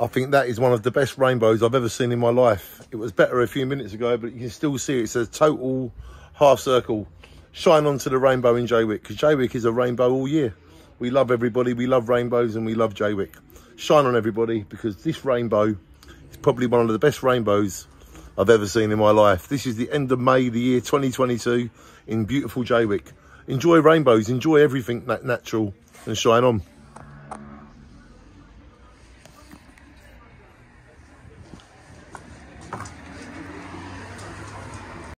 I think that is one of the best rainbows I've ever seen in my life. It was better a few minutes ago, but you can still see. It's a total half circle. Shine onto the rainbow in Jaywick, because Jaywick is a rainbow all year. We love everybody, we love rainbows, and we love Jaywick. Shine on everybody, because this rainbow is probably one of the best rainbows I've ever seen in my life. This is the end of May, the year 2022, in beautiful Jaywick. Enjoy rainbows, enjoy everything natural, and shine on.